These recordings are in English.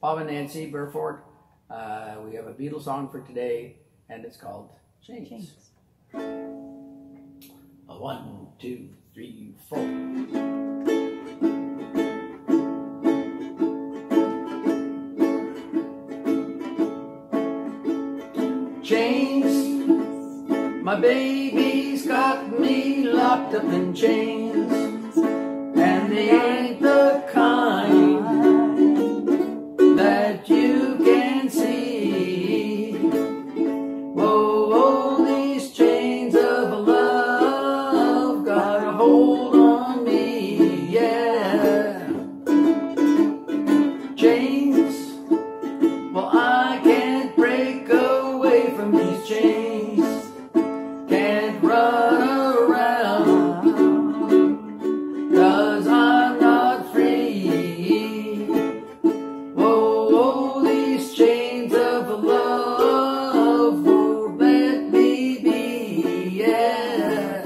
Bob and Nancy Burford. Uh, we have a Beatles song for today, and it's called Chains. Chains. One, two, three, four. Chains, my baby's got me locked up in chains, and the run around, cause I'm not free. Whoa, these chains of love won't let me be, yeah.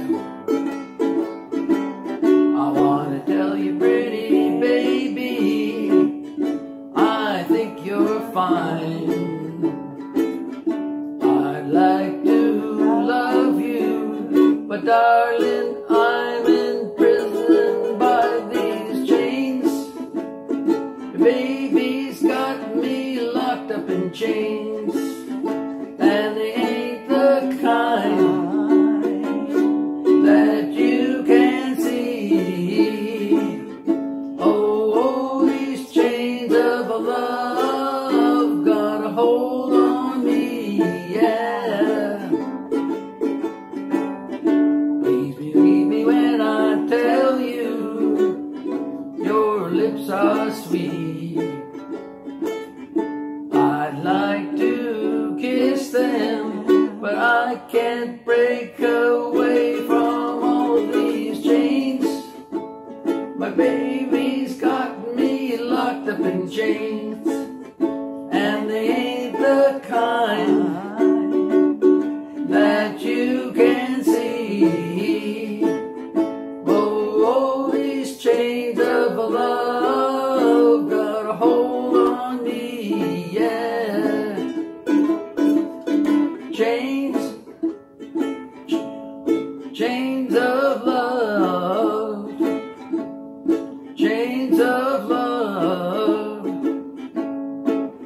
I wanna tell you, pretty baby, I think you're fine. But darling, I'm in prison by these chains. Baby's got me locked up in chains, and they ain't the kind that you can see. Oh, oh, these chains of love lips are sweet. I'd like to kiss them, but I can't break away from all these chains. My baby's got me locked up in chains, and they ain't the kind that you can see. Oh, oh, these chains chains of love, chains of love,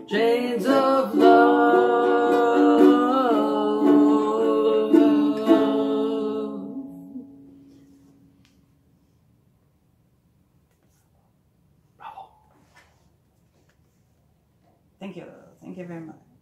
chains of love. Bravo. Thank you. Thank you very much.